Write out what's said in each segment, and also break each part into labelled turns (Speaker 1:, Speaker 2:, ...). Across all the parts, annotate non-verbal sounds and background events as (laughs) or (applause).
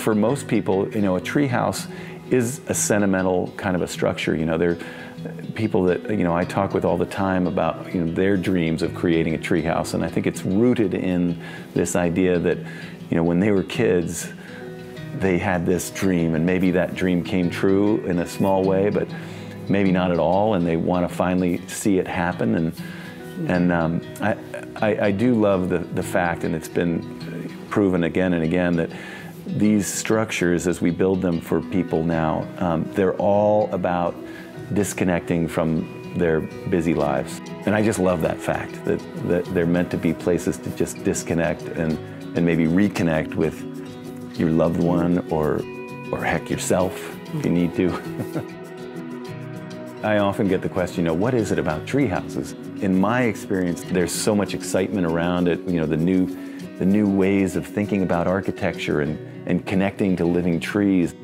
Speaker 1: for most people, you know, a treehouse is a sentimental kind of a structure. You know, they're people that you know I talk with all the time about you know their dreams of creating a treehouse, and I think it's rooted in this idea that you know when they were kids, they had this dream, and maybe that dream came true in a small way, but maybe not at all, and they want to finally see it happen. And and um, I, I, I do love the the fact, and it's been proven again and again that these structures, as we build them for people now, um, they're all about disconnecting from their busy lives. And I just love that fact that, that they're meant to be places to just disconnect and, and maybe reconnect with your loved one or, or heck, yourself if you need to. (laughs) I often get the question, you know, what is it about tree houses? In my experience, there's so much excitement around it, you know, the new, the new ways of thinking about architecture and, and connecting to living trees.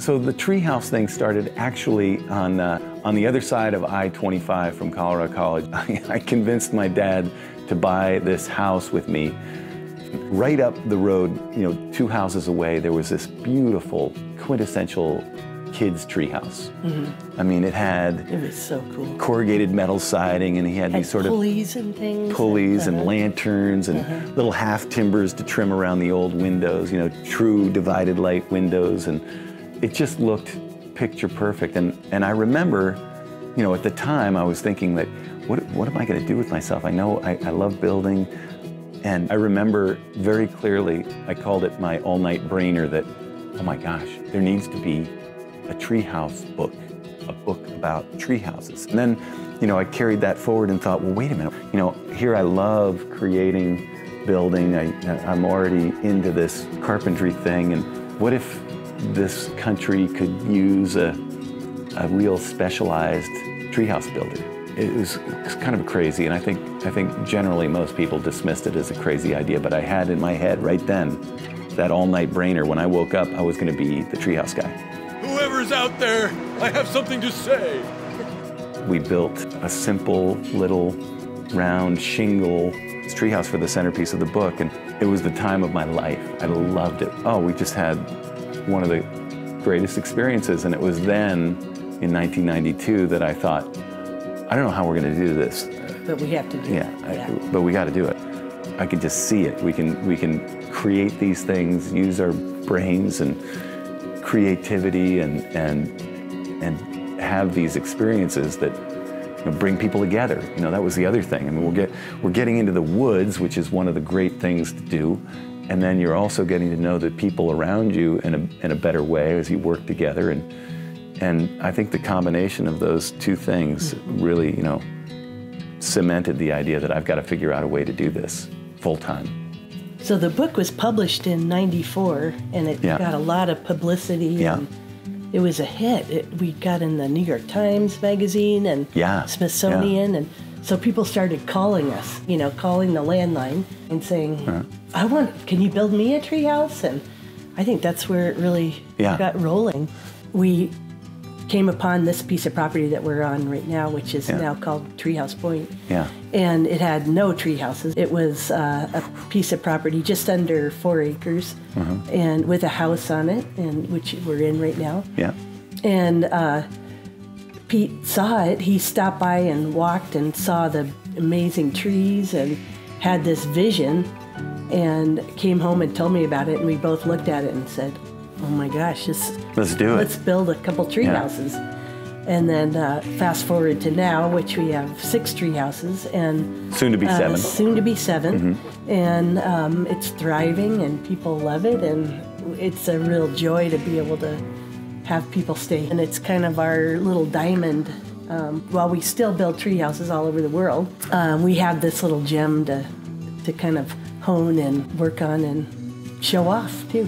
Speaker 1: So the treehouse thing started actually on, uh, on the other side of I-25 from Colorado College. I, (laughs) I convinced my dad to buy this house with me. Right up the road, you know, two houses away, there was this beautiful, quintessential kids' treehouse. Mm-hmm. I mean, it had
Speaker 2: it was so cool.
Speaker 1: corrugated metal siding, and he had,
Speaker 2: Had
Speaker 1: these sort
Speaker 2: pulleys and things.
Speaker 1: of pulleys and
Speaker 2: uh-huh.
Speaker 1: lanterns and little half timbers to trim around the old windows. You know, true divided light windows, and it just looked picture perfect. And and I remember, you know, at the time I was thinking that, what what am I going to do with myself? I know I, I love building. And I remember very clearly, I called it my all night brainer that, oh my gosh, there needs to be a treehouse book, a book about treehouses. And then, you know, I carried that forward and thought, well, wait a minute. You know, here I love creating, building. I, I'm already into this carpentry thing. And what if this country could use a, a real specialized treehouse builder? It was kind of crazy, and I think I think generally most people dismissed it as a crazy idea. But I had in my head right then that all-night brainer. When I woke up, I was going to be the treehouse guy.
Speaker 3: Whoever's out there, I have something to say.
Speaker 1: We built a simple little round shingle treehouse for the centerpiece of the book, and it was the time of my life. I loved it. Oh, we just had one of the greatest experiences, and it was then in 1992 that I thought, I don't know how we're going to do this.
Speaker 2: But we have to do
Speaker 1: Yeah,
Speaker 2: it.
Speaker 1: I- but we got to do it. I could just see it. We can we can create these things, use our brains and creativity, and and and have these experiences that you know, bring people together. You know, that was the other thing. I mean, we're get we're getting into the woods, which is one of the great things to do, and then you're also getting to know the people around you in a in a better way as you work together. And and I think the combination of those two things really, you know, cemented the idea that I've got to figure out a way to do this full time.
Speaker 2: So the book was published in 94 and it
Speaker 1: Yeah.
Speaker 2: got a lot of publicity
Speaker 1: Yeah.
Speaker 2: and it was a hit. It, we got in the New York Times magazine and
Speaker 1: Yeah,
Speaker 2: Smithsonian and so people started calling us, you know, calling the landline and saying, "I want can you build me a treehouse?" And I think that's where it really
Speaker 1: Yeah.
Speaker 2: got rolling. We came upon this piece of property that we're on right now, which is
Speaker 1: Yeah.
Speaker 2: now called Treehouse Point
Speaker 1: Yeah.
Speaker 2: and it had no tree houses. It was uh, a piece of property just under four acres, and with a house on it, and which we're in right now.
Speaker 1: Yeah.
Speaker 2: And uh, Pete saw it. He stopped by and walked and saw the amazing trees and had this vision, and came home and told me about it. And we both looked at it and said, "Oh my gosh, this
Speaker 1: Let's do it.
Speaker 2: let's build a couple tree
Speaker 1: Yeah.
Speaker 2: houses. And then uh, fast forward to now, which we have six tree houses and
Speaker 1: Soon to be
Speaker 2: uh,
Speaker 1: seven.
Speaker 2: Soon to be 7 and um, it's thriving, and people love it, and it's a real joy to be able to have people stay. And it's kind of our little diamond. Um, while we still build tree houses all over the world, um, we have this little gem to to kind of hone and work on and show off too.